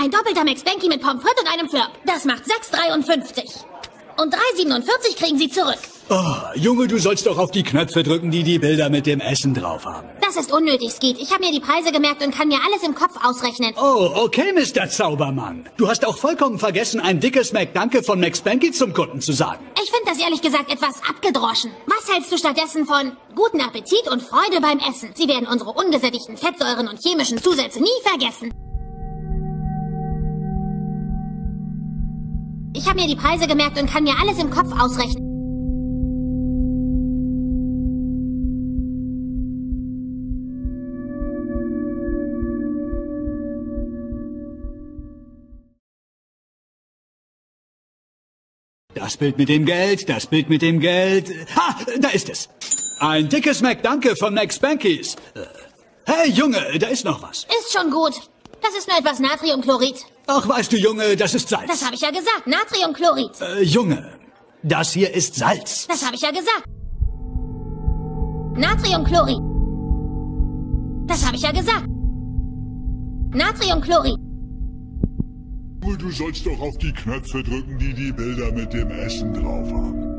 Ein doppelter McSpanky mit Pommes frites und einem Flop. Das macht 6,53. Und 3,47 kriegen Sie zurück. Oh, Junge, du sollst doch auf die Knöpfe drücken, die die Bilder mit dem Essen drauf haben. Das ist unnötig, Skeet. Ich habe mir die Preise gemerkt und kann mir alles im Kopf ausrechnen. Oh, okay, Mr. Zaubermann. Du hast auch vollkommen vergessen, ein dickes McDanke von McSpanky zum Kunden zu sagen. Ich finde das ehrlich gesagt etwas abgedroschen. Was hältst du stattdessen von guten Appetit und Freude beim Essen? Sie werden unsere ungesättigten Fettsäuren und chemischen Zusätze nie vergessen. Ich habe mir die Preise gemerkt und kann mir alles im Kopf ausrechnen. Das Bild mit dem Geld, das Bild mit dem Geld. Ha, da ist es. Ein dickes McDanke von McSpankies. Äh, Hey, Junge, da ist noch was. Ist schon gut. Das ist nur etwas Natriumchlorid. Ach, weißt du, Junge, das ist Salz. Das habe ich ja gesagt. Natriumchlorid. Äh, Junge, das hier ist Salz. Das habe ich ja gesagt. Natriumchlorid. Das habe ich ja gesagt. Natriumchlorid. Du sollst doch auf die Knöpfe drücken, die die Bilder mit dem Essen drauf haben.